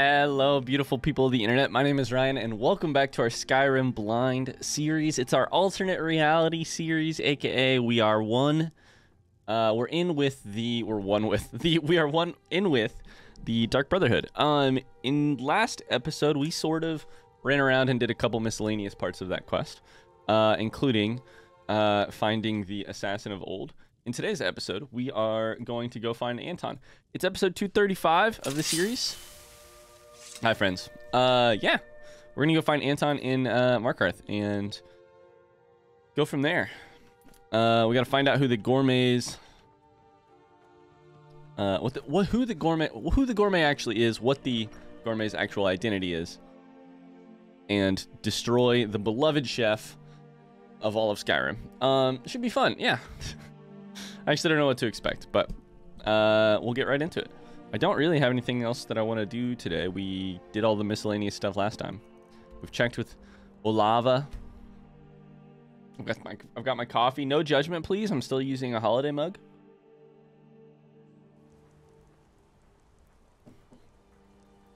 Hello, beautiful people of the internet. My name is Ryan, and welcome back to our Skyrim Blind series. It's our alternate reality series, aka we are one. Uh, we're in with the we're one with the we are one in with the Dark Brotherhood. Um, in last episode, we sort of ran around and did a couple miscellaneous parts of that quest, uh, including uh, finding the assassin of old. In today's episode, we are going to go find Anton. It's episode 235 of the series. Hi, friends. Uh, yeah, we're gonna go find Anton in uh, Markarth and go from there. Uh, we gotta find out who the gourmets, uh, what the what who the gourmet who the gourmet actually is, what the gourmet's actual identity is, and destroy the beloved chef of all of Skyrim. Um, should be fun. Yeah. I actually don't know what to expect, but uh, we'll get right into it. I don't really have anything else that I want to do today. We did all the miscellaneous stuff last time. We've checked with Olava. I've got my, I've got my coffee. No judgment, please. I'm still using a holiday mug.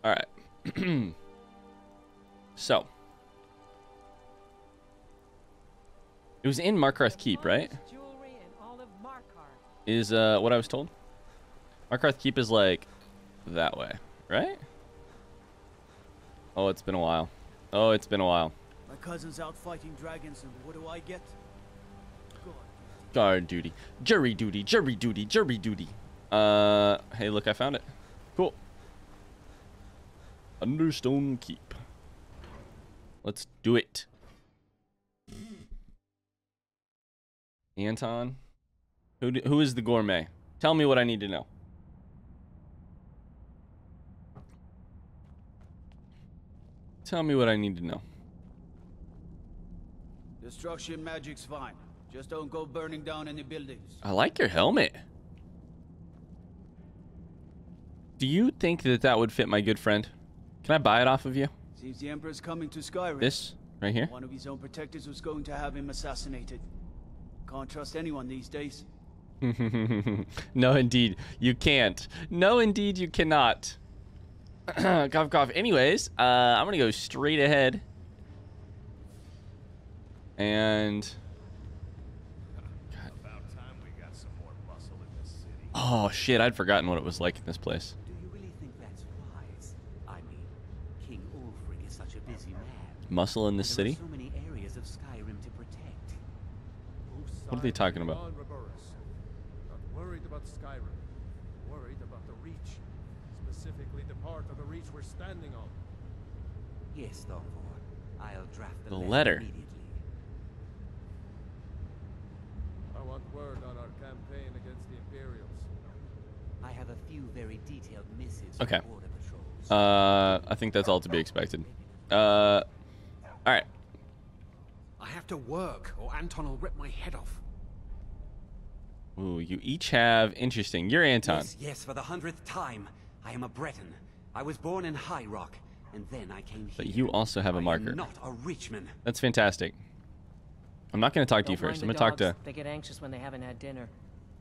All right. so. It was in Markarth Keep, right? Is uh, what I was told. Markarth Keep is like that way, right? Oh, it's been a while. Oh, it's been a while. My cousin's out fighting dragons, and what do I get? Guard duty. Jury duty. Jury duty. Jury duty. Uh, hey, look, I found it. Cool. Understone Keep. Let's do it. Anton. Who, who is the gourmet? Tell me what I need to know. Tell me what I need to know. Destruction magic's fine. Just don't go burning down any buildings. I like your helmet. Do you think that that would fit my good friend? Can I buy it off of you? Seems the Emperor's coming to Skyrim. This right here? One of his own protectors was going to have him assassinated. Can't trust anyone these days. no, indeed, you can't. No, indeed, you cannot. cough, cough. Anyways, uh, I'm gonna go straight ahead. And About time we got some more muscle in this city. oh shit, I'd forgotten what it was like in this place. Do you really think that's wise? I mean, King Ulfric is such a busy man. Muscle in this There are city? so many areas of Skyrim to protect. What are they talking about? Not worried about Skyrim. Worried about the Specifically the part of the Reach we're standing on. Yes, Thongvor. I'll draft the, The letter, letter. immediately. I want word on our campaign against the Imperials. I have a few very detailed missives Okay. from border patrols. Uh, I think that's all to be expected. Uh, all right. I have to work, or Anton will rip my head off. Ooh, you each have interesting. You're Anton. Yes, yes, for the hundredth time. I am a Breton. I was born in High Rock, and then I came here. But you also have a I am marker. not a Reachman. That's fantastic. I'm not gonna talk to you Don't mind first. I'm gonna talk dogs. to They get anxious when they haven't had dinner.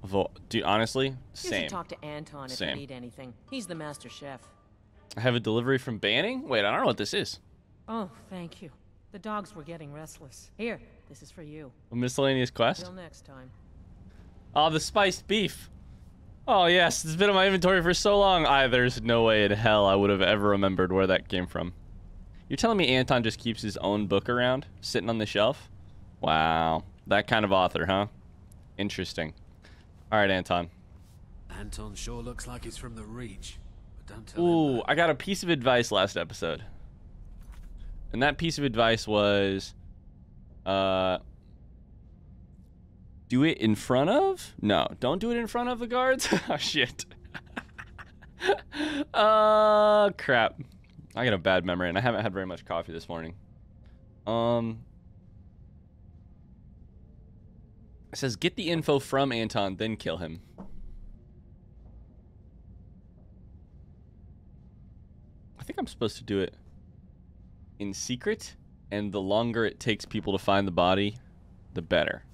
Vol. Dude, honestly, You same. should talk to Anton if Same. you need anything. He's the master chef. I have a delivery from Banning. Wait, I don't know what this is. Oh, thank you. The dogs were getting restless. Here, this is for you. A miscellaneous quest. Till next time. Oh, the spiced beef. Oh yes, it's been in my inventory for so long. I there's no way in hell I would have ever remembered where that came from. You're telling me Anton just keeps his own book around, sitting on the shelf? Wow, that kind of author, huh? Interesting. All right, Anton. Anton sure looks like he's from the Reach. But don't tell Ooh. I got a piece of advice last episode. And that piece of advice was uh do it in front of? No, don't do it in front of the guards. oh shit. uh crap. I got a bad memory and I haven't had very much coffee this morning. Um it says get the info from Anton, then kill him. I think I'm supposed to do it in secret, and the longer it takes people to find the body, the better.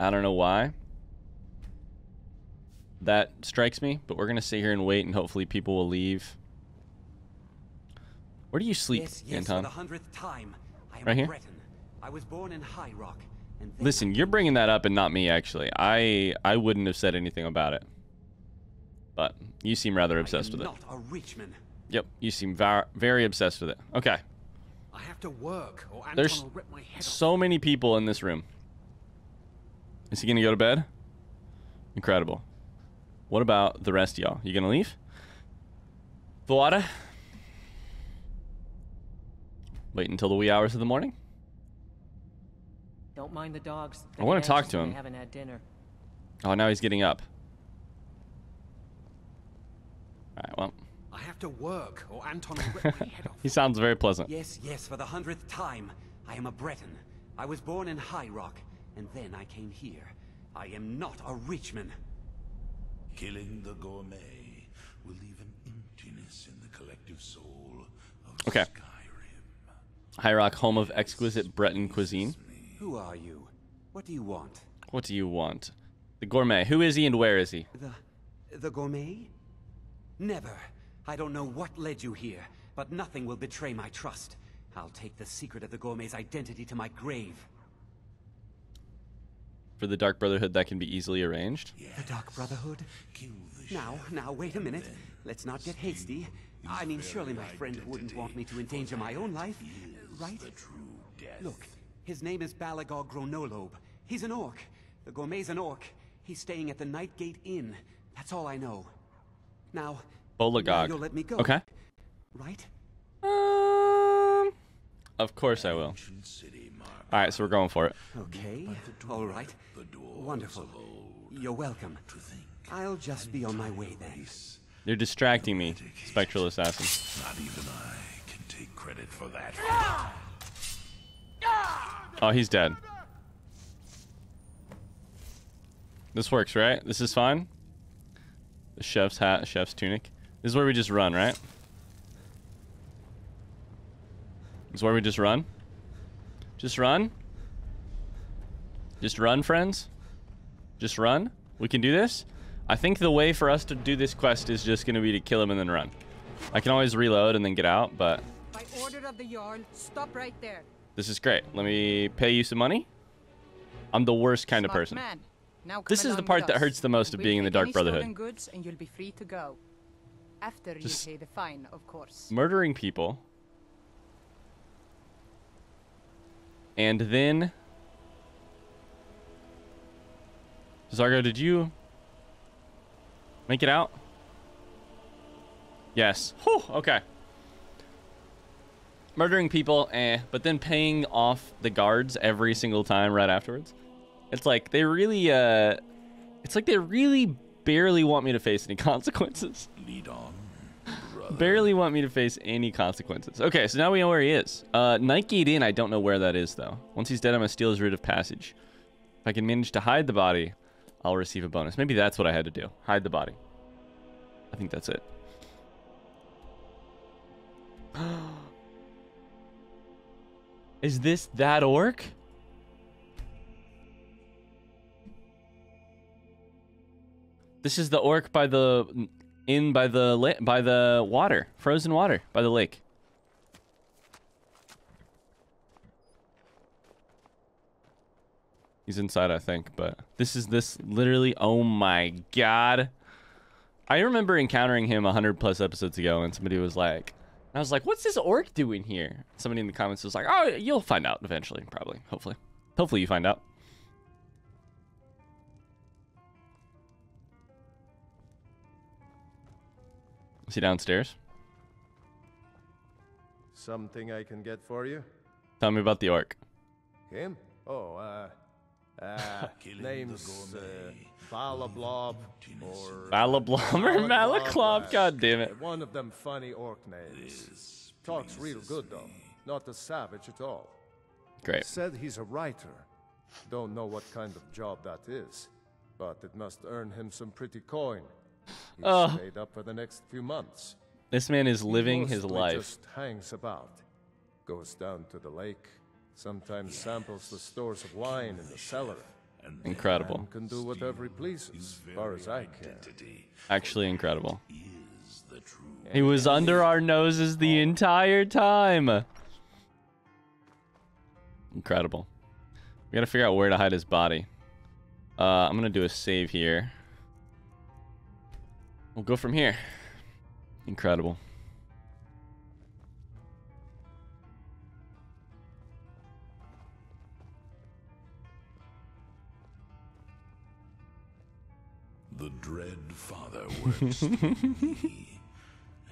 I don't know why. That strikes me, but we're gonna sit here and wait, and hopefully people will leave Where do you sleep, Yes, yes, Anton? for the hundredth time. I am Right here? Breton. I was born in High Rock, and Listen, you're bringing that up and not me actually. I I wouldn't have said anything about it. But you seem rather obsessed with it. not a Reachman. Yep, you seem very obsessed with it. Okay. I have to work, or Anton There's will rip my head off. so many people in this room. Is he gonna go to bed? Incredible. What about the rest of y'all? You gonna leave? Vuada? Wait until the wee hours of the morning? Don't mind the dogs. I wanna talk to him. They haven't had dinner. Oh, now he's getting up. Alright, well, I have to work, or Anton will rip my head off. he sounds very pleasant. Yes, yes, for the hundredth time. I am a Breton. I was born in High Rock, and then I came here. I am not a Reachman. Killing the gourmet will leave an emptiness in the collective soul of Okay. Skyrim. High Rock, home of exquisite Breton cuisine. Who are you? What do you want? What do you want? The gourmet. Who is he and where is he? The... the gourmet? Never. I don't know what led you here, but nothing will betray my trust. I'll take the secret of the gourmet's identity to my grave. For the Dark Brotherhood, that can be easily arranged. The Dark Brotherhood? Now, now, wait a minute. Let's not get hasty. I mean, surely my friend wouldn't want me to endanger my own life, right? the true death. Look, his name is Balagog gro-Nolob. He's an orc. The gourmet's an orc. He's staying at the Nightgate Inn. That's all I know. Now, now Balagog. you'll let me go. Okay. Right? Um, of course I will. ancient city marked All right, so we're going for it. Okay. All right. The doors Wonderful. You're welcome. To think I'll just be on my way then. You're distracting me, Spectral Assassin. not even I can take credit for that. Oh, he's dead. This works, right? This is fine? The chef's hat, chef's tunic. This is where we just run, right? This is where we just run? Just run? Just run, friends? Just run? We can do this? I think the way for us to do this quest is just going to be to kill him and then run. I can always reload and then get out, but By order of the Jarl, stop right there. this is great. Let me pay you some money. I'm the worst kind of person. Man. Now This is the part that hurts the most of We'll being in the Dark Brotherhood. goods and you'll be free to go. After Just- you pay the fine, of course. Murdering people. And then Zargo, did you make it out? Yes. Whew, okay. Murdering people, eh, but then paying off the guards every single time right afterwards. It's like they really uh it's like they really barely want me to face any consequences. Lead on. Barely want me to face any consequences. Okay, so now we know where he is. Uh, Nightgate Inn, I don't know where that is, though. Once he's dead, I'm going to steal his route of passage. If I can manage to hide the body, I'll receive a bonus. Maybe that's what I had to do. Hide the body. I think that's it. is this that orc? This is the orc by the in by the by the water, frozen water by the lake. He's inside, I think, but this is this literally. Oh my god! I remember encountering him hundred plus episodes ago, and somebody was like, I was like, "What's this orc doing here?" Somebody in the comments was like, "Oh, you'll find out eventually, probably, hopefully, hopefully you find out." Is he downstairs? Something I can get for you? Tell me about the orc. Him? Oh, uh, uh, Killing names the uh, gourmet. Balablob or Malablom or Malaclob, Malaclop, uh, god damn it. uh, One of them funny orc names. Talks real good though. Not a savage at all. Great. Said he's a writer. Don't know what kind of job that is, but it must earn him some pretty coin. He's Oh. made up for the next few months. This man is living his mostly life. Just hangs about, goes down to the lake, sometimes samples the stores of wine in the cellar. And Incredible. And can do whatever he pleases, as far as I care. Actually incredible. is the true. He was under our noses the entire time. Incredible. We gotta figure out where to hide his body. Uh, I'm gonna do a save here. We'll go from here. Incredible. Dread Father works me,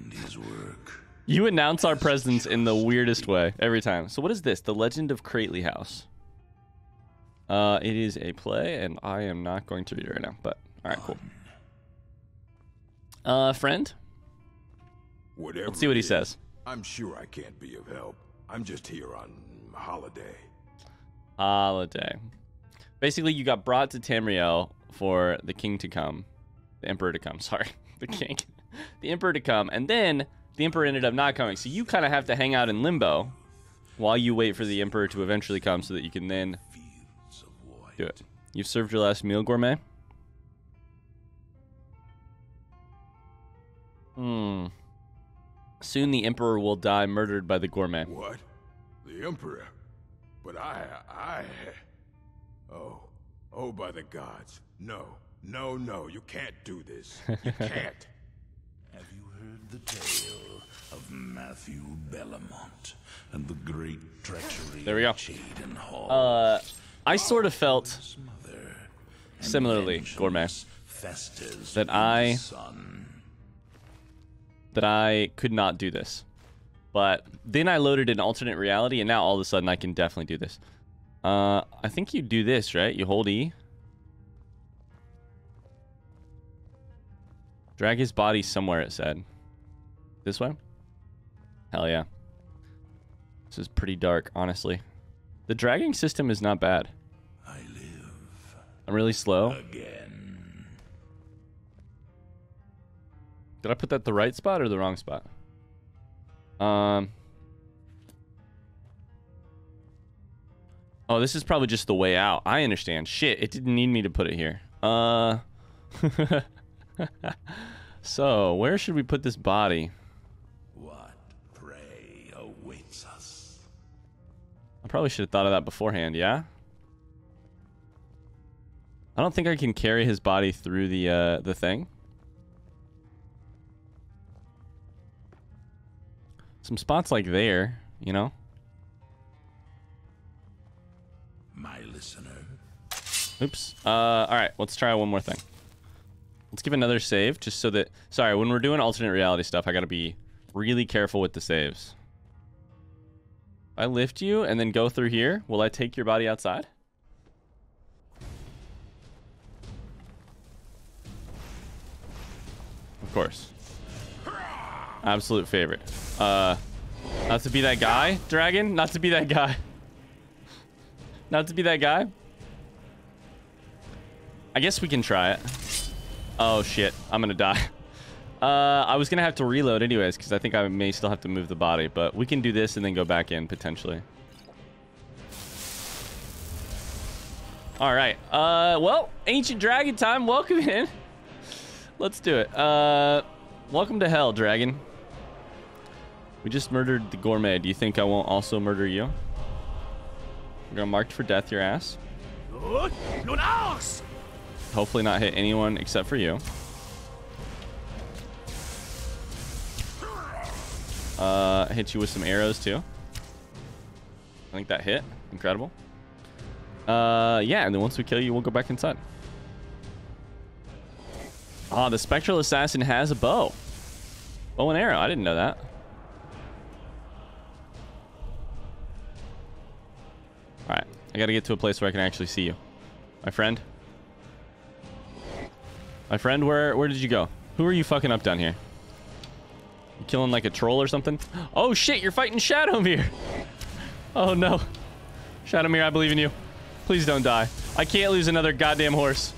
and his work. You announce our presence in the weirdest way every time. So what is this? The Legend of Krately House. Uh, it is a play, and I am not going to read it right now. But all right, cool. Uh, friend, Whatever let's see what he is, says. I'm sure I can't be of help. I'm just here on holiday. Holiday. Basically, you got brought to Tamriel for the king to come, the emperor to come. Sorry, the king, the emperor to come, and then the emperor ended up not coming. So you kind of have to hang out in limbo while you wait for the emperor to eventually come, so that you can then do it. You've served your last meal, gourmet. Hmm. Soon the emperor will die, murdered by the gourmet. What? The Emperor? But I, I. Oh, oh, by the gods! No, no, no! You can't do this. You can't. Have you heard the tale of Matthew Bellamont and the great treachery There we go. of Chaden Hall? Uh, I sort of felt mother, similarly, vengeance Gourmet, that I- the that I could not do this. But then I loaded an alternate reality, and now all of a sudden I can definitely do this. Uh, I think you do this, right? You hold E. Drag his body somewhere, it said. This way? Hell yeah. This is pretty dark, honestly. The dragging system is not bad. I live I'm really slow. again. Did I put that the right spot or the wrong spot? Um. Oh, this is probably just the way out. I understand. Shit, it didn't need me to put it here. Uh. so, where should we put this body? What prey awaits us? I probably should have thought of that beforehand, yeah? I don't think I can carry his body through the uh the thing. Some spots like there, you know? My listener. Oops. Uh, all right, let's try one more thing. Let's give another save, just so that. Sorry, when we're doing alternate reality stuff, I gotta be really careful with the saves. I lift you and then go through here, will I take your body outside? Of course. Absolute favorite. Uh, not to be that guy, dragon. Not to be that guy. Not to be that guy. I guess we can try it. Oh shit, I'm gonna die. Uh, I was gonna have to reload anyways because I think I may still have to move the body, but we can do this and then go back in potentially. All right. Uh, well, ancient dragon time. Welcome in. Let's do it. Uh, welcome to hell, dragon. We just murdered the gourmet. Do you think I won't also murder you? We're gonna mark for death your ass. Hopefully not hit anyone except for you. Uh, hit you with some arrows too. I think that hit. Incredible. Uh, yeah, and then once we kill you, we'll go back inside. Ah, the spectral assassin has a bow. Bow and arrow. I didn't know that. All right, I gotta get to a place where I can actually see you, my friend. My friend, where where did you go? Who are you fucking up down here? You killing like a troll or something? Oh shit, you're fighting Shadowmere. Oh no. Shadowmere, I believe in you. Please don't die. I can't lose another goddamn horse.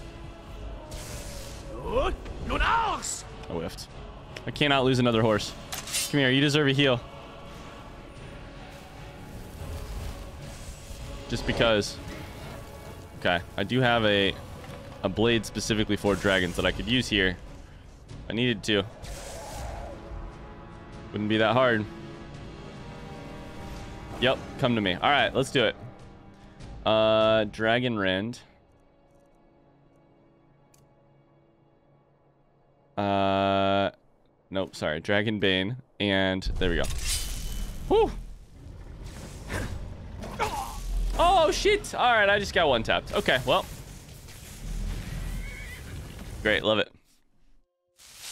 I whiffed. I cannot lose another horse. Come here, you deserve a heal. Just because. Okay, I do have a a blade specifically for dragons that I could use here. I needed to. Wouldn't be that hard. Yep, come to me. All right, let's do it. Uh, Dragon Rend. Uh, nope, sorry, Dragon Bane, and there we go. Whew. Oh shit! All right, I just got one tapped. Okay, well, great, love it,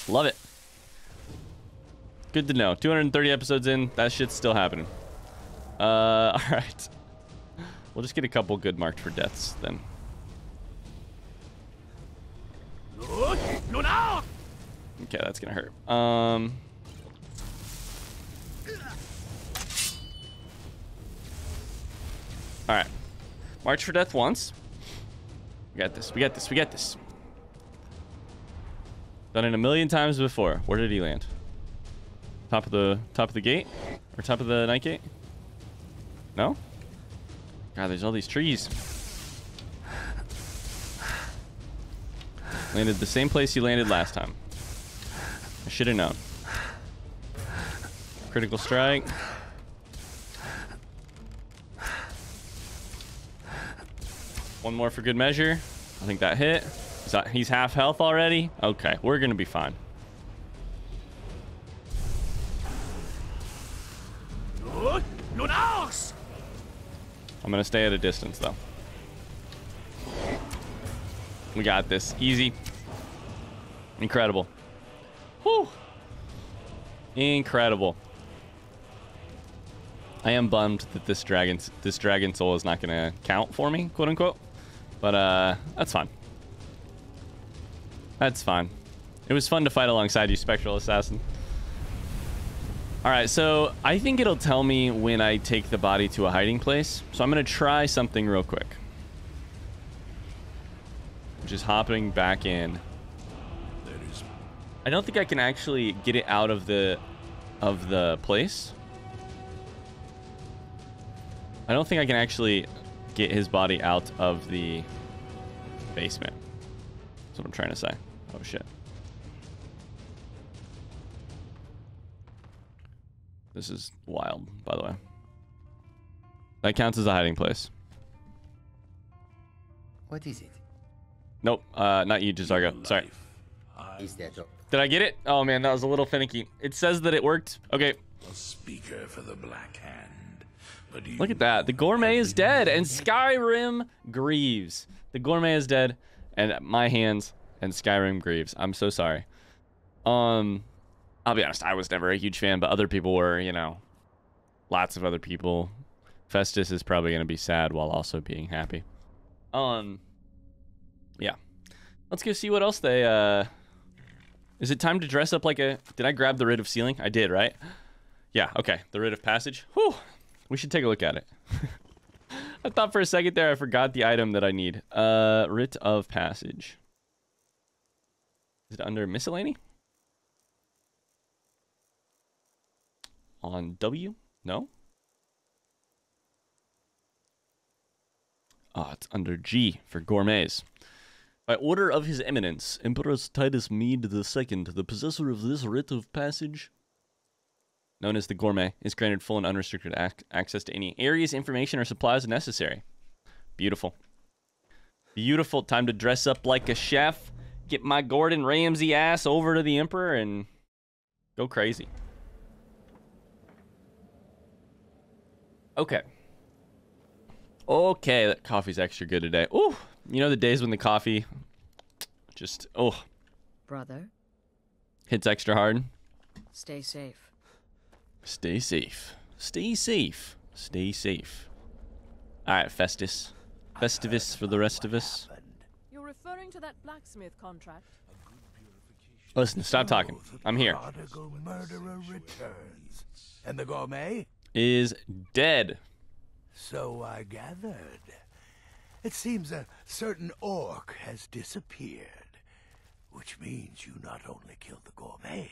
love it. Good to know. 230 episodes in, that shit's still happening. Uh, all right. We'll just get a couple good marked for deaths then. Okay, that's gonna hurt. Um. All right, march for death once. We got this. We got this. We got this. Done it a million times before. Where did he land? Top of the top of the gate, or top of the night gate? No. God, there's all these trees. Landed the same place he landed last time. I should have known. Critical strike. One more for good measure. I think that hit. That, he's half health already? Okay, we're going to be fine. I'm going to stay at a distance, though. We got this. Easy. Incredible. Whew. Incredible. I am bummed that this dragon this dragon soul is not going to count for me, quote unquote. But uh that's fine. That's fine. It was fun to fight alongside you, Spectral Assassin. All right, so I think it'll tell me when I take the body to a hiding place. So I'm going to try something real quick. Is hopping back in. I don't think I can actually get it out of the of the place. I don't think I can actually get his body out of the basement. That's what I'm trying to say. Oh shit. This is wild, by the way. That counts as a hiding place. What is it? Nope, uh, not you, J'zargo. Sorry. Is that? Did I get it? Oh man, that was a little finicky. It says that it worked. Okay. A speaker for the Black Hand. But Look at that. The gourmet is dead, and Skyrim grieves. The gourmet is dead, and my hands and Skyrim grieves. I'm so sorry. Um, I'll be honest. I was never a huge fan, but other people were. You know, lots of other people. Festus is probably gonna be sad while also being happy. Um, yeah. Let's go see what else they. uh Is it time to dress up like a? Did I grab the writ of sealing? I did, right? Yeah. Okay. The writ of passage. Whew. We should take a look at it. I thought for a second there I forgot the item that I need. Uh, writ of passage. Is it under miscellany? On W? No. Ah, it's under G for gourmets. By order of His Eminence, Emperor Titus Mede II, the possessor of this writ of passage, known as the Gourmet, is granted full and unrestricted ac- access to any areas, information, or supplies necessary. Beautiful. Beautiful. Time to dress up like a chef, get my Gordon Ramsay ass over to the Emperor, and go crazy. Okay. Okay, that coffee's extra good today. Ooh, you know the days when the coffee just, oh, Brother, hits extra hard? stay safe. Stay safe. Stay safe. Stay safe. All right, Festus. Festivus for the rest of us. You're referring to that blacksmith contract? Listen, stop talking. I'm here. Prodigal murderer returns. And the gourmet? Is dead. So I gathered. It seems a certain orc has disappeared, which means you not only killed the gourmet,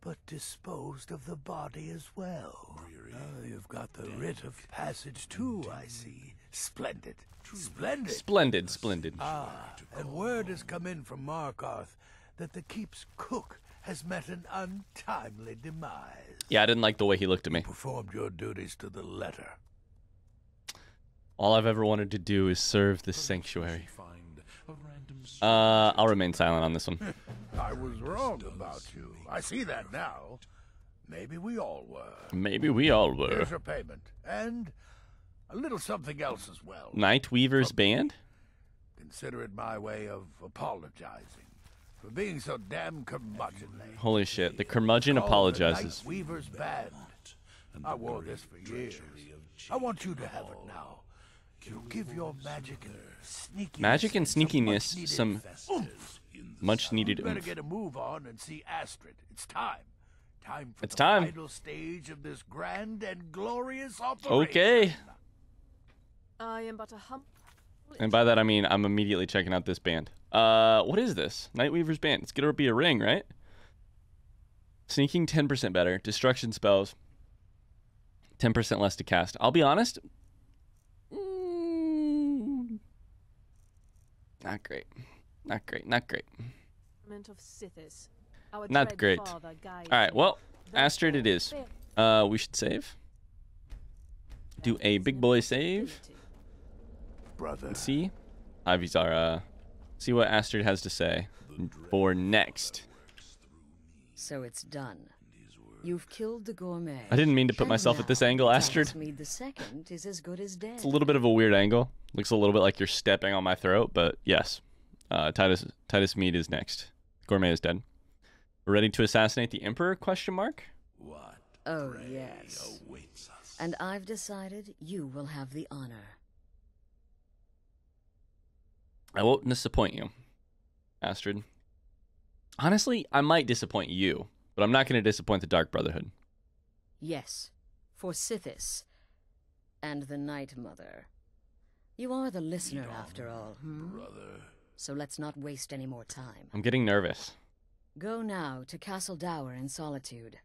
but disposed of the body as well. Ah, you've got the writ of passage too, I see. Splendid. Splendid. Splendid, splendid. Ah, and word has come in from Markarth that the keep's cook has met an untimely demise. Yeah, I didn't like the way he looked at me. Performed your duties to the letter. All I've ever wanted to do is serve this sanctuary. Uh, I'll remain silent on this one. I was wrong about you. I see that now. Maybe we all were. Maybe we all were. Here's your payment. And a little something else as well. Night Weaver's band? Consider it my way of apologizing for being so damn curmudgeonly. Holy shit, the curmudgeon the apologizes. Night Weaver's band. I wore this for years. I want you to have it now. It'll give your magic and sneakiness. Magic and some sneakiness, some much needed You better get a move on and see Astrid. It's time. Time for It's the time. final stage of this grand and glorious operation. Okay. I am but a hum. And by that I mean I'm immediately checking out this band. Uh, what is this? Nightweaver's band. It's gonna be a ring, right? Sneaking 10% better. Destruction spells. 10% less to cast. I'll be honest. mm, Not great. Not great. Not great. Of Sithis. Our Not great. All right. Well, Astrid it is. Uh, we should save. Do a big boy save. Brother. And see. Ivy's our, uh, see what Astrid has to say for next. So it's done. You've killed the gourmet. I didn't mean to put And myself at this now angle, Titus Astrid. Mede the second is as good as dead. It's a little bit of a weird angle. Looks a little bit like you're stepping on my throat, but yes. Uh, Titus Titus Mede is next. Gourmet is dead. We're ready to assassinate the Emperor? Question mark. What? Oh yes. And I've decided you will have the honor. I won't disappoint you, Astrid. Honestly, I might disappoint you, but I'm not going to disappoint the Dark Brotherhood. Yes, for Sithis and the Night Mother. You are the listener after all, hmm? Brother. So let's not waste any more time. I'm getting nervous. Go now to Castle Dour in Solitude.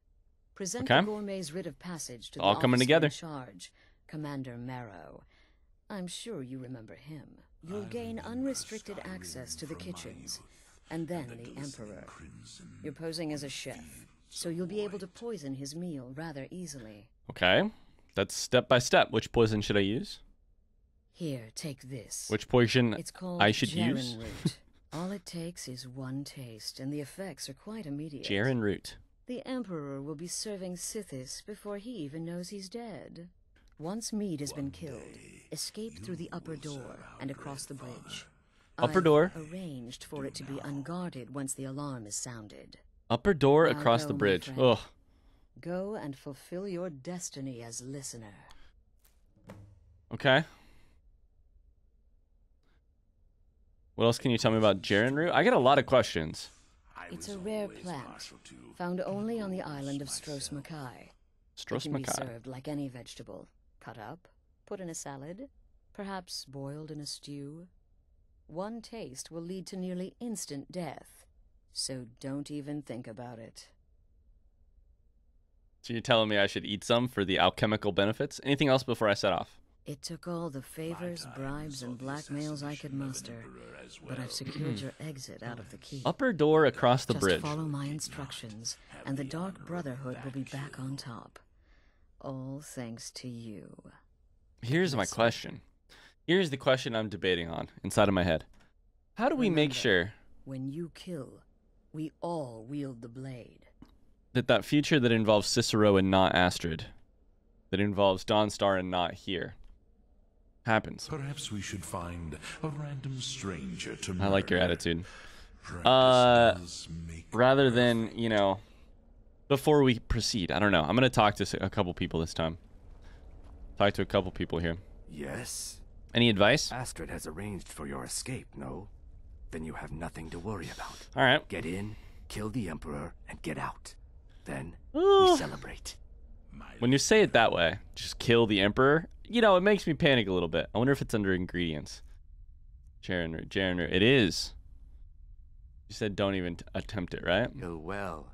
Present Okay. the gourmet's writ of passage to the All coming together. in charge, Commander Maro. I'm sure you remember him. You'll gain unrestricted access to the kitchens, and then the Emperor. You're posing as a chef, so you'll be able to poison his meal rather easily. Okay. That's step by step. Which poison should I use? Here, take this. Which poison it's called I should Jarrin use? root. All it takes is one taste, and the effects are quite immediate. Jarrin root. The Emperor will be serving Sithis before he even knows he's dead. Once Mede has been killed, escape through the upper door and across the bridge. Upper I've door? arranged for it to be unguarded once the alarm is sounded. Upper door Now across go, the bridge. Ugh. Go and fulfill your destiny as listener. Okay. What else can you tell me about Jarrin root? I get a lot of questions. It's a rare plant, found only on the island of Stros M'Kai. Stros It can be M'Kai. served like any vegetable. Cut up, put in a salad, perhaps boiled in a stew. One taste will lead to nearly instant death, so don't even think about it. So you're telling me I should eat some for the alchemical benefits? Anything else before I set off? It took all the favors, bribes, and blackmails I could muster, but I've secured hmm. your exit out of the keep. Upper door across the Just bridge. follow my instructions, and the Dark Brotherhood will be back on top. All thanks to you. Here's my question. Here's the question I'm debating on inside of my head. How do we make sure When you kill, we all wield the blade. that that future that involves Cicero and not Astrid, that involves Dawnstar and not here, happens? Perhaps we should find a random stranger to Murder. I like your attitude. Uh, does make rather than you know, before we proceed, I don't know. I'm gonna talk to a couple people this time. Talk to a couple people here. Yes. Any advice? Astrid has arranged for your escape, no? Then you have nothing to worry about. All right. Get in, kill the Emperor, and get out. Then Ooh. we celebrate. When you say it that way, just kill the emperor. You know, it makes me panic a little bit. I wonder if it's under ingredients. Jarrin root, Jarrin. It is. You said don't even attempt it, right? Oh well.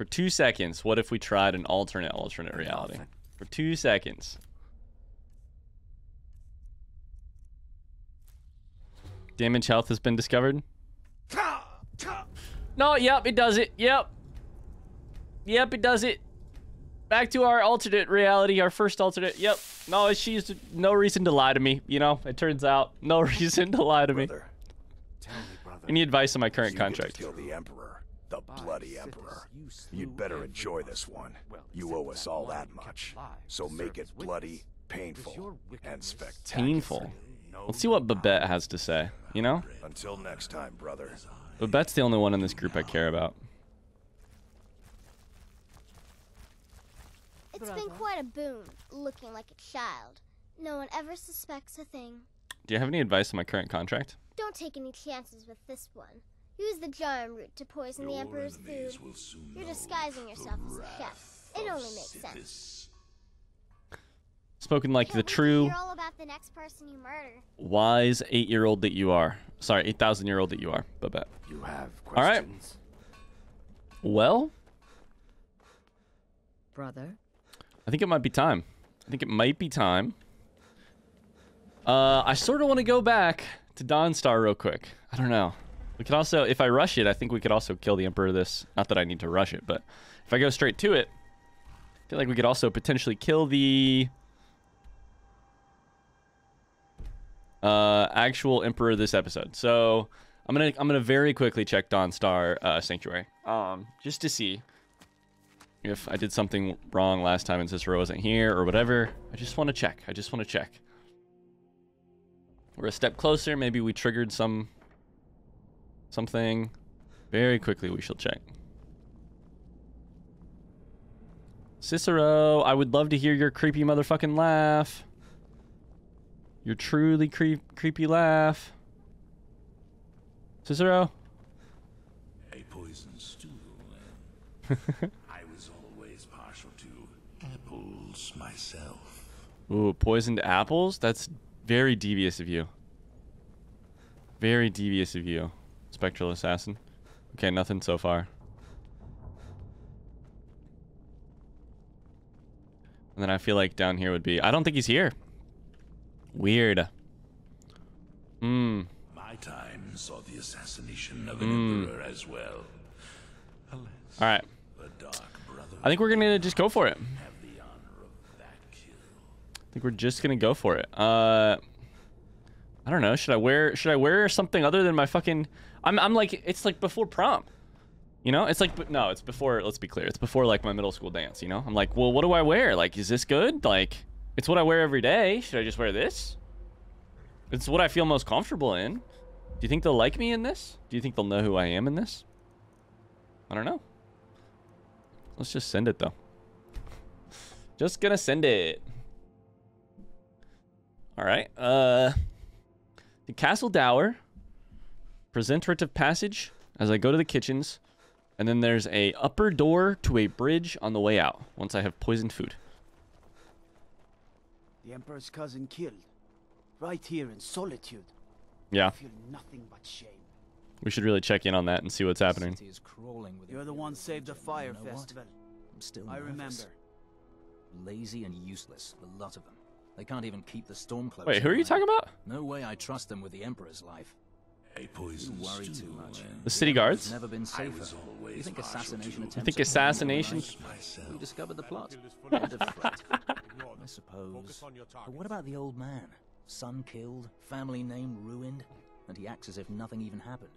For two seconds, what if we tried an alternate alternate reality? For two seconds. Damage health has been discovered. No, yep, it does it. Yep. Yep, it does it. Back to our alternate reality, our first alternate. Yep. No, she's no reason to lie to me. You know, it turns out no reason to lie to me. Brother, tell me, brother. Any advice on my current you get to contract? kill the Emperor, the bloody Emperor. You'd better enjoy this one. You owe us all that much. So make it bloody, painful, and spectacular. Painful. Let's see what Babette has to say. You know, Until next time, brother. Babette's the only one in this group I care about. It's been quite a boon, looking like a child. No one ever suspects a thing. Do you have any advice on my current contract? Don't take any chances with this one. Use the Jarrin root to poison the Emperor's food. You're disguising yourself as a chef. It only makes sense. Spoken like the Can't wait to true about the next person you murder. wise eight-year-old that you are. Sorry, eight thousand-year-old that you are, Babette. You have questions. All right. Well, Brother? I think it might be time. I think it might be time. Uh, I sort of want to go back to Dawnstar real quick. I don't know. We could also, if I rush it, I think we could also kill the Emperor of this. Not that I need to rush it, but if I go straight to it, I feel like we could also potentially kill the uh, actual Emperor of this episode. So I'm gonna I'm gonna very quickly check Dawnstar uh, Sanctuary, um, just to see if I did something wrong last time and Cicero wasn't here or whatever. I just want to check. I just want to check. We're a step closer. Maybe we triggered some something. Very quickly, we shall check. Cicero, I would love to hear your creepy motherfucking laugh. Your truly creep creepy laugh. Cicero? A poison stew. I was always partial to apples myself. Ooh, poisoned apples? That's very devious of you. Very devious of you, Spectral Assassin. Okay, nothing so far. And then I feel like down here would be... I don't think he's here. Weird. Hmm. My time saw the assassination of an Mm. emperor as well. Alas, All right. the Dark Brother I think we're going to just go for it. I think we're just going to go for it. Uh... I don't know. Should I wear should I wear something other than my fucking I'm I'm like it's like before prom. You know? It's like but no, it's before let's be clear. It's before like my middle school dance, you know? I'm like, "Well, what do I wear? Like is this good? Like it's what I wear every day. Should I just wear this?" It's what I feel most comfortable in. Do you think they'll like me in this? Do you think they'll know who I am in this? I don't know. Let's just send it though. Just gonna send it. All right. Uh the Castle Dour. Present rite of passage as I go to the kitchens. And then there's a upper door to a bridge on the way out once I have poisoned food. The Emperor's cousin killed. Right here in solitude. Yeah. I feel nothing but shame. We should really check in on that and see what's happening. You're the one saved the fire You know what? festival. I'm still I nervous. remember. Lazy and useless, the lot of them. They can't even keep the Stormcloaks. Wait, who are you talking about? No way I trust them with the Emperor's life. A poison You worry too much. The city guards? Never been I safer. You think assassination to- attempts You think assassination- criminal? Who discovered the plot? End of threat. I suppose. But what about the old man? Son killed, family name ruined, and he acts as if nothing even happened.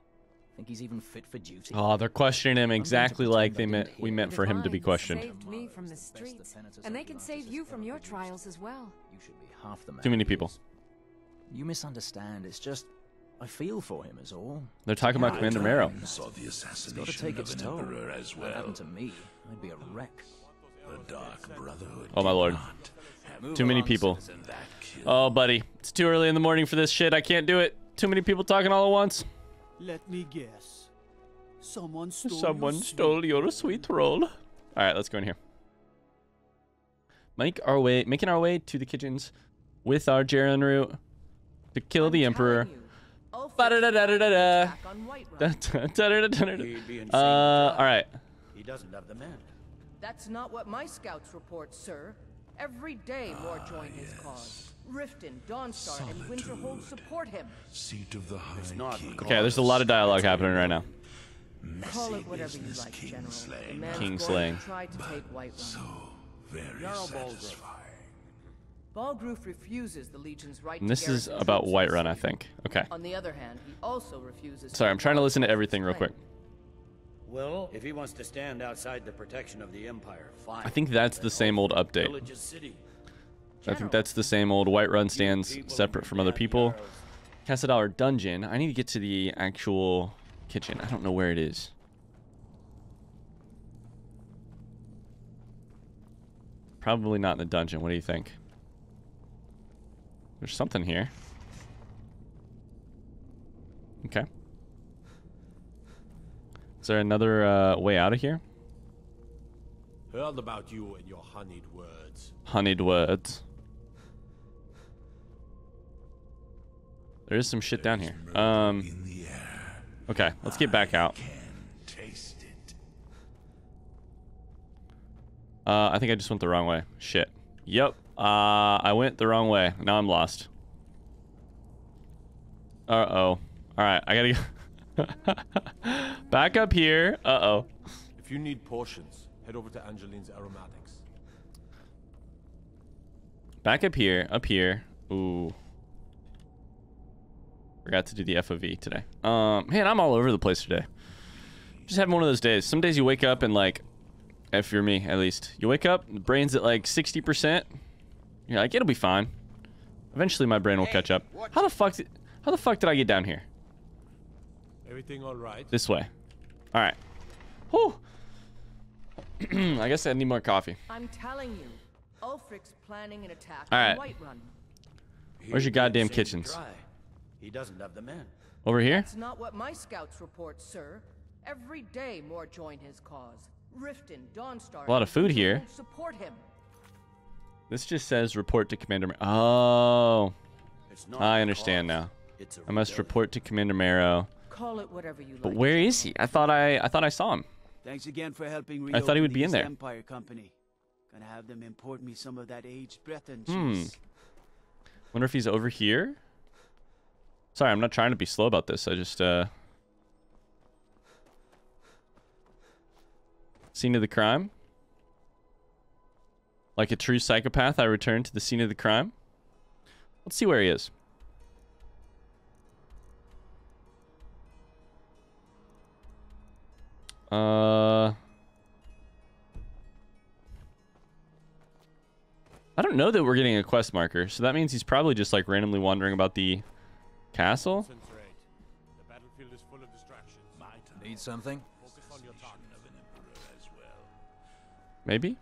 Think he's even fit for duty? Oh, they're questioning him exactly like they meant we meant for him to be questioned. saved me from the streets, and they can save you from your trials as well. You should be half the man. Too many people. You misunderstand. It's just I feel for him, is all. They're talking about My Commander time Maro. Saw the It's got to take its toll. emperor as That well. happened to me. I'd be a wreck. The Dark Brotherhood. Oh my lord. Too many people. Oh, buddy. It's too early in the morning for this shit. I can't do it. Too many people talking all at once. Let me guess. Someone stole Someone your stole your sweet roll. All right, let's go in here. Make our way, making our way to the kitchens with our Jarrin root to kill the Emperor. Ba-da-da-da-da-da. Uh, all right. He doesn't have the men. That's not what my scouts report, sir. Every day more join his cause. Riften, Dawnstar, and Winterhold support him. Seat of the High King. Okay, there's a lot of dialogue happening right now. Call it whatever you like, General. The man's King going slaying. Balgruuf refuses the Legion's right And to this is about troops in Whiterun, I think. Okay. On the other hand, he also refuses Sorry, I'm trying to listen to everything real quick. Well, if he wants to stand outside the protection of the Empire, fine. I think that's the same old update. Pillage a. I think that's the same old Whiterun stands separate from other people. Castle Dour dungeon. I need to get to the actual kitchen. I don't know where it is. Probably not in the dungeon. What do you think? There's something here. Okay. Is there another uh, way out of here? Heard about you and your honeyed words. Honeyed words. There is some shit down here. Um. Okay, let's get back out. Uh, I think I just went the wrong way. Shit. Yep. Uh, I went the wrong way. Now I'm lost. Uh-oh. Alright, I gotta go. Back up here. Uh-oh. If you need potions, head over to Angeline's Aromatics. Back up here. Up here. Ooh. Forgot to do the FOV today. Um, man, I'm all over the place today. Just having one of those days. Some days you wake up and like, if you're me at least, you wake up, the brain's at like 60%. You're like, it'll be fine. Eventually my brain will catch up. How the fuck, did, how the fuck did I get down here? Everything all right? This way. All right. Whew. I guess I need more coffee. I'm telling you, Ulfric's planning an attack All on right. Whiterun. Where's your goddamn kitchens? He doesn't have the men. Over here? That's not what my scouts report, sir. Every day more join his cause. Riften, Dawnstar. A lot of food here. Support him. This just says report to Commander. Mar- oh, It's not I a understand cause, now. I must report to Commander Maro. Call it whatever you like. But where is he? I thought I I thought I saw him. Thanks again for helping I thought he reopen would the be in there. Empire Company. Gonna have them import me some of that aged Breton Hmm. Wonder if he's over here. Sorry, I'm not trying to be slow about this. I just uh scene of the crime. Like a true psychopath, I return to the scene of the crime. Let's see where he is. Uh I don't know that we're getting a quest marker, so that means he's probably just like randomly wandering about the castle. The battlefield is full of distractions. Need something? Focus on your target. Maybe.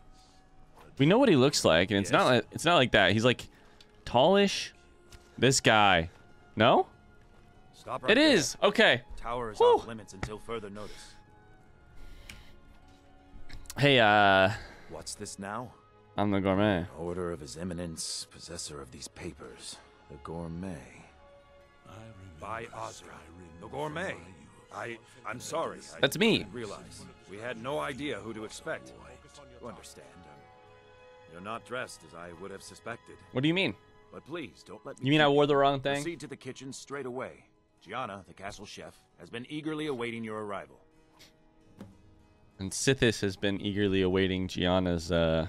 We know what he looks like, and it's not like it's not like that. He's like tallish. This guy. No? Stop It is. Okay. Tower is Whew. off limits until further notice. Hey, uh What's this now? I'm the gourmet. Order of His Eminence, possessor of these papers, the Gourmet. By Osra, the gourmet. I, I'm sorry. I That's me. didn't realize. We had no idea who to expect. You understand? You're not dressed as I would have suspected. What do you mean? But please, don't let me. You mean I wore the wrong thing? Proceed to the kitchen straight away. Gianna, the castle chef, has been eagerly awaiting your arrival. And Sithis has been eagerly awaiting Gianna's uh,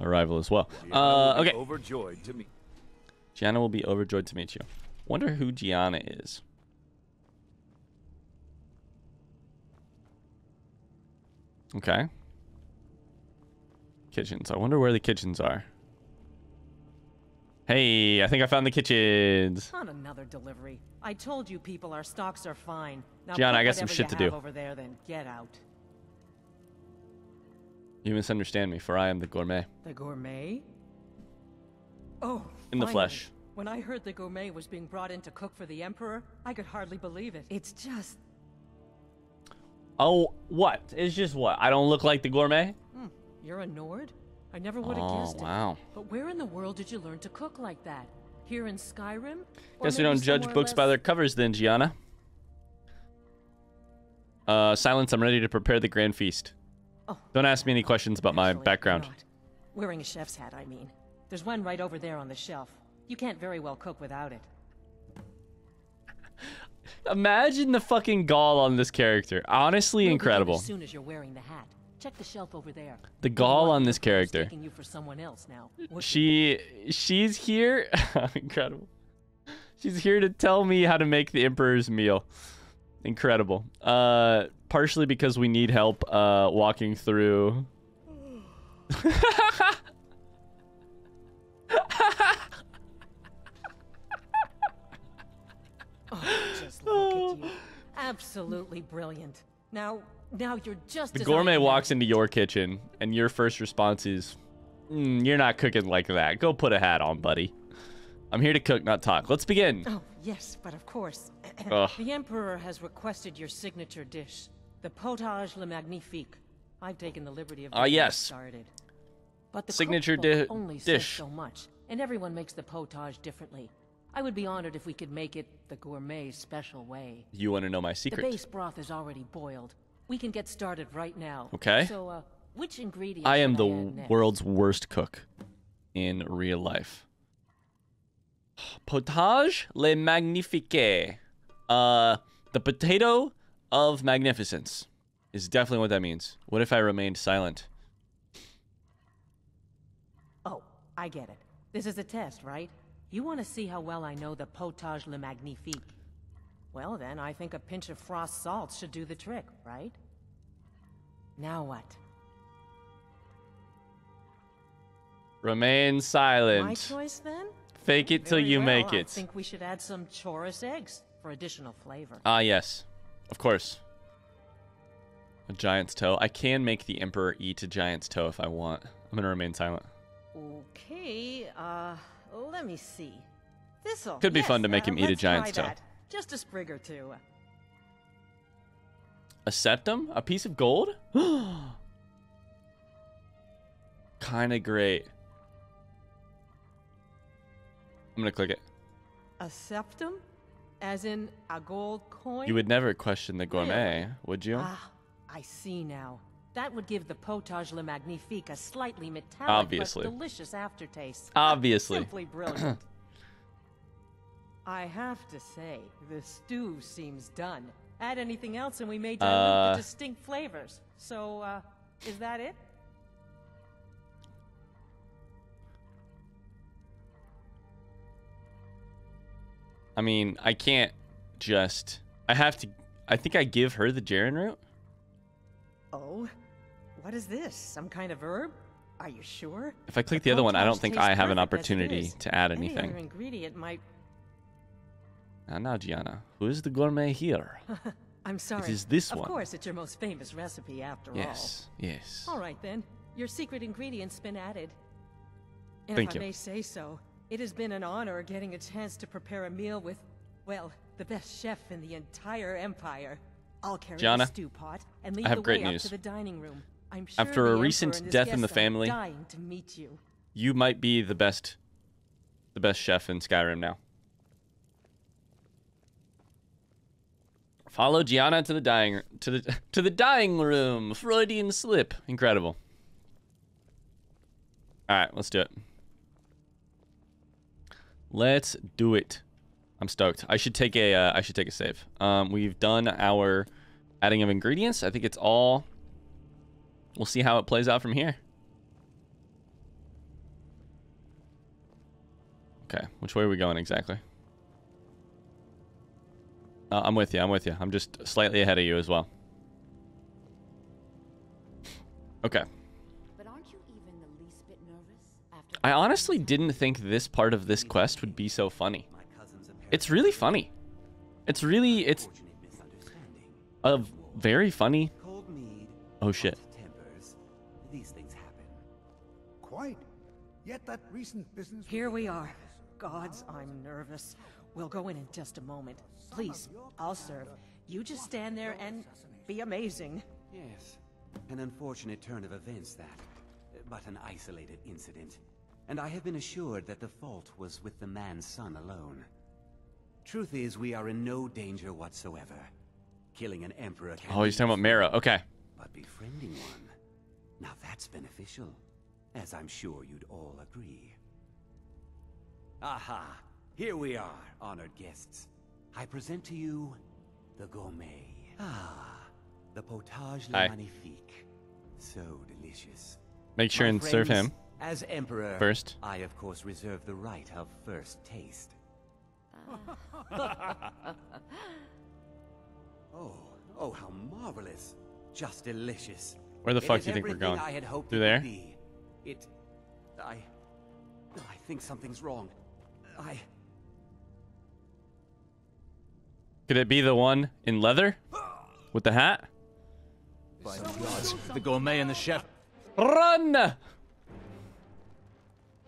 arrival as well. Uh, okay. Overjoyed to meet. Gianna will be overjoyed to meet you. Wonder who Gianna is. Okay. Kitchens. I wonder where the kitchens are. Hey, I think I found the kitchens. On another delivery. I told you people our stocks are fine. Now Gianna, I got some shit to do. Over there, then get out. You misunderstand me, for I am the gourmet. The gourmet? Oh, In the finally. flesh. When I heard the gourmet was being brought in to cook for the Emperor, I could hardly believe it. It's just... Oh, what? It's just what? I don't look like the gourmet? You're a Nord? I never would have Oh, guessed it. wow. But where in the world did you learn to cook like that? Here in Skyrim? Or Guess we don't judge books by their covers then, Gianna. Uh, silence, I'm ready to prepare the grand feast. Oh, Don't ask me any questions about my background. Wearing a chef's hat, I mean. There's one right over there on the shelf. You can't very well cook without it. Imagine the fucking gall on this character. Honestly, We'll incredible. As soon as you're wearing the hat, check the shelf over there. The gall on this character. Taking you for someone else now. She she's here. Incredible. She's here to tell me how to make the emperor's meal. Incredible. Uh partially because we need help uh walking through oh, Just look at you. Absolutely brilliant. Now, now you're just The gourmet walks into your kitchen and your first response is, "Mm, "You're not cooking like that. Go put a hat on, buddy." I'm here to cook, not talk. Let's begin. Oh, yes, but of course. The Emperor has requested your signature dish, the potage le magnifique. I've taken the liberty of Ah, it yes. started. But the Signature di- only says dish. so much, and everyone makes the potage differently. I would be honored if we could make it the gourmet special way. You want to know my secret? The base broth is already boiled. We can get started right now. Okay. So, uh, which ingredients I am the next? world's worst cook in real life. Potage le magnifique. Uh, the potato of magnificence is definitely what that means. What if I remained silent? Oh, I get it. This is a test, right? You want to see how well I know the potage le magnifique. Well, then, I think a pinch of frost salt should do the trick, right? Now what? Remain silent. My choice, then? Fake it till Very you well, make I it. think we should add some chaurus eggs for additional flavor. Ah, yes. Of course. A giant's toe. I can make the emperor eat a giant's toe if I want. I'm gonna remain silent. Okay, uh, let me see. This'll. Could be yes, fun to make uh, him eat a giant's toe. that. Just a sprig or two. A septim? A piece of gold? Kinda great. I'm gonna click it. A septim? As in a gold coin? You would never question the gourmet, would you? Ah, I see now. That would give the potage le magnifique a slightly metallic Obviously. but delicious aftertaste. Obviously. Simply brilliant. I have to say, the stew seems done. Add anything else and we may dilute Uh, the distinct flavors. So, uh, is that it? I mean, I can't just. I have to. I think I give her the Jarrin root. Oh, what is this? Some kind of herb? Are you sure? If I click the other one, I don't think I have an perfect as it opportunity to add anything. Any ingredient might. Now, now, Gianna, who is the gourmet here? I'm sorry. It is this of one. course, it's your most famous recipe after Yes, yes. all. All right then. Your secret ingredient's been added. And Thank if you. I may say so, it has been an honor getting a chance to prepare a meal with, well, the best chef in the entire empire. I'll carry Gianna, the stew pot and lead I have the great way news. to the dining room. I'm sure After a recent death in the family, dying to meet you. You might be the best, the best chef in Skyrim now. Follow Gianna to the dying to the to the dying room. Freudian slip. Incredible. All right, let's do it. Let's do it. I'm stoked. I should take a uh, I should take a save. Um, we've done our adding of ingredients. I think it's all. We'll see how it plays out from here. Okay, which way are we going exactly? Uh, I'm with you. I'm with you. I'm just slightly ahead of you as well. Okay. But aren't you even the least bit nervous after I honestly didn't think this part of this quest would be so funny. It's really funny. It's really it's a very funny. Oh shit. Tempers. These things happen. Quite. Yet that recent business. Here we are. Gods, I'm nervous. We'll go in in just a moment. Please, I'll serve. You just stand there and be amazing. Yes. An unfortunate turn of events, that. But an isolated incident. And I have been assured that the fault was with the man's son alone. Truth is, we are in no danger whatsoever. Killing an emperor can Oh, he's talking about Maro. Okay. But befriending one, now that's beneficial. As I'm sure you'd all agree. Aha! Here we are, honored guests. I present to you The gourmet. Ah, the potage Hi. magnifique. So delicious. Make sure My and serve him As Emperor, first. I of course reserve the right of first taste. oh, oh, how marvelous! Just delicious. Where the fuck do you think we're going? I had hoped Through there? It, I, I think something's wrong. I. Could it be the one in leather with the hat? By the gods, the gourmet and the chef. Run!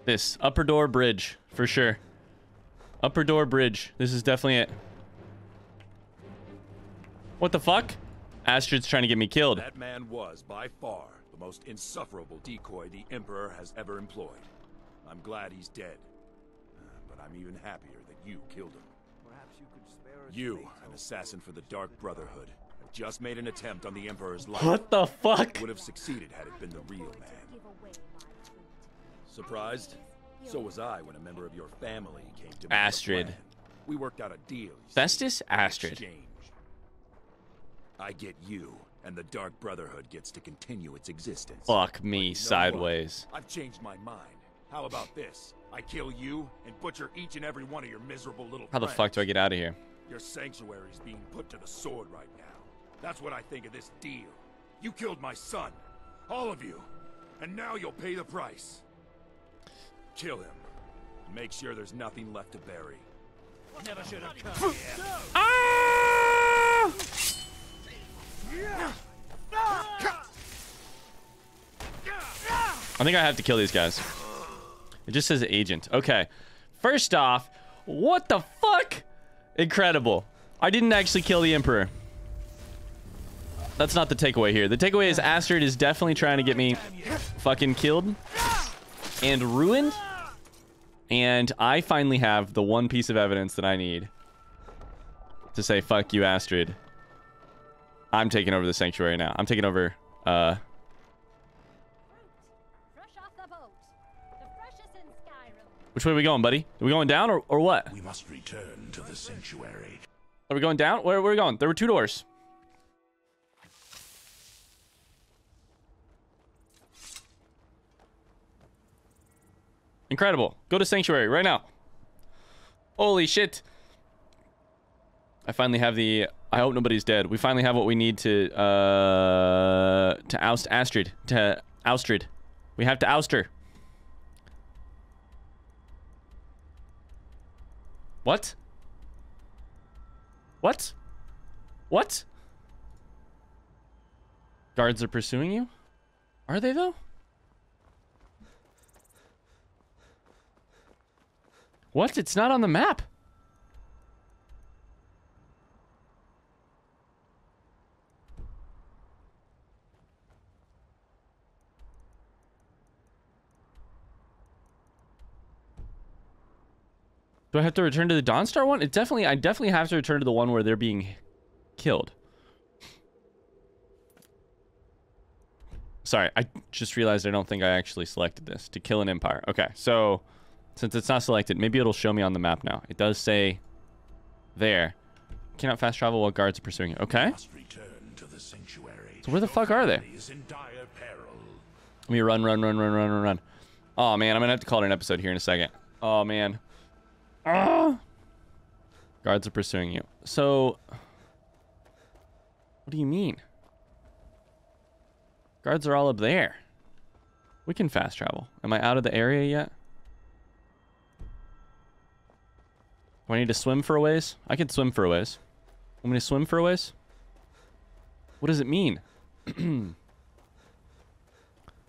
This upper door bridge for sure. Upper door bridge. This is definitely it. What the fuck? Astrid's trying to get me killed. That man was, by far, the most insufferable decoy the Emperor has ever employed. I'm glad he's dead. Uh, But I'm even happier that you killed him. You, an assassin for the Dark Brotherhood, have just made an attempt on the Emperor's life. What the fuck? Would have succeeded had it been the real man. Surprised? So was I when a member of your family came to me. Astrid. We worked out a deal. Festus Astrid. exchange. I get you, and the Dark Brotherhood gets to continue its existence. Fuck me sideways. what? I've changed my mind. How about this? I kill you and butcher each and every one of your miserable little How the friends. fuck do I get out of here? Your sanctuary's being put to the sword right now. That's what I think of this deal. You killed my son. All of you. And now you'll pay the price. Kill him. Make sure there's nothing left to bury. Never should have come Ah! I think I have to kill these guys. It just says agent. Okay. First off, what the fuck? Incredible. I didn't actually kill the Emperor. That's not the takeaway here. The takeaway is Astrid is definitely trying to get me fucking killed and ruined. And I finally have the one piece of evidence that I need to say, fuck you, Astrid. I'm taking over the sanctuary now. I'm taking over, uh... Which way are we going, buddy? Are we going down or, or what? We must return to the sanctuary. Are we going down? Where, where are we going? There were two doors. Incredible. Go to Sanctuary right now. Holy shit. I finally have the... I hope nobody's dead. We finally have what we need to, uh... To oust Astrid. To Oustrid. We have to oust her. What? What? What? Guards are pursuing you? Are they, though? What? It's not on the map. Do I have to return to the Dawnstar one? It definitely, I definitely have to return to the one where they're being killed. Sorry, I just realized I don't think I actually selected this to kill an empire. Okay, so since it's not selected, maybe it'll show me on the map now. It does say there. Cannot fast travel while guards are pursuing it. Okay. To the. So where the fuck are they? Is in dire peril. Let me run, run, run, run, run, run, run. Oh man, I'm gonna have to call it an episode here in a second. Oh man. Guards are pursuing you. So, what do you mean? Guards are all up there. We can fast travel. Am I out of the area yet? Do I need to swim for a ways? I can swim for a ways. Want me to swim for a ways? What does it mean?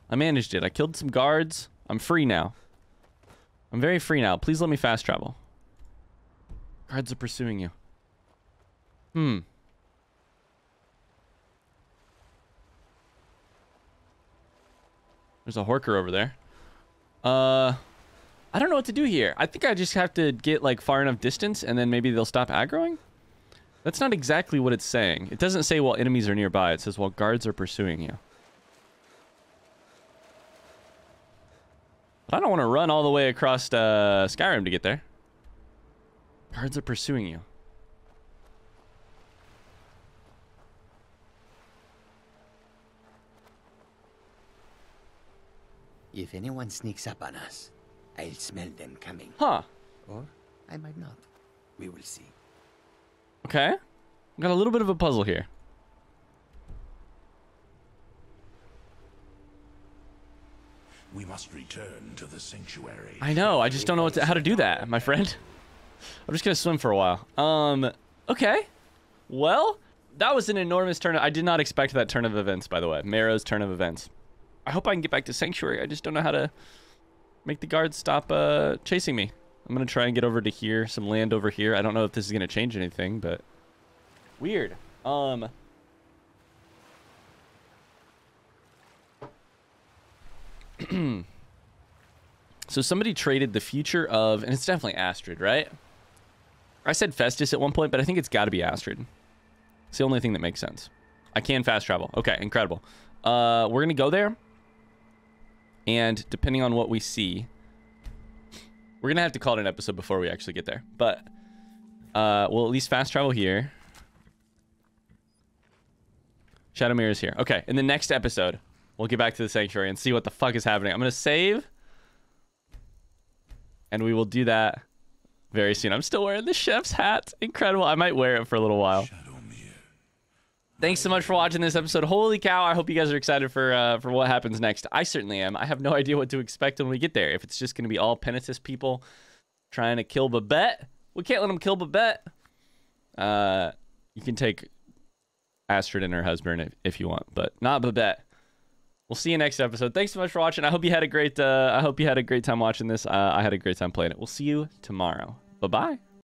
I managed it. I killed some guards. I'm free now. I'm very free now. Please let me fast travel. Guards are pursuing you. Hmm. There's a Horker over there. Uh, I don't know what to do here. I think I just have to get like far enough distance and then maybe they'll stop aggroing? That's not exactly what it's saying. It doesn't say while enemies are nearby. It says while guards are pursuing you. But I don't want to run all the way across uh, Skyrim to get there. Guards are pursuing you. If anyone sneaks up on us, I'll smell them coming. Huh. Or I might not. We will see. Okay. We've got a little bit of a puzzle here. We must return to the sanctuary. I know. I just don't know to, how to do that, my friend. I'm just gonna swim for a while. Um. Okay. Well, that was an enormous turn. I did not expect that turn of events. By the way, Maro's turn of events. I hope I can get back to sanctuary. I just don't know how to make the guards stop uh, chasing me. I'm gonna try and get over to here, some land over here. I don't know if this is gonna change anything, but weird. Um. so somebody traded the future of, and it's definitely Astrid, right? I said Festus at one point, but I think it's got to be Astrid. It's the only thing that makes sense. I can fast travel. Okay, incredible. Uh, we're gonna go there, and depending on what we see, we're gonna have to call it an episode before we actually get there. But uh, we'll at least fast travel here. Shadowmere is here. Okay, in the next episode, we'll get back to the sanctuary and see what the fuck is happening. I'm gonna save, and we will do that very soon. I'm still wearing the chef's hat. Incredible. I might wear it for a little while. Thanks so much for watching this episode. Holy cow! I hope you guys are excited for uh, for what happens next. I certainly am. I have no idea what to expect when we get there. If it's just going to be all Penitentious people trying to kill Babette, we can't let them kill Babette. Uh, you can take Astrid and her husband if, if you want, but not Babette. We'll see you next episode. Thanks so much for watching. I hope you had a great uh, I hope you had a great time watching this. Uh, I had a great time playing it. We'll see you tomorrow. Bye bye.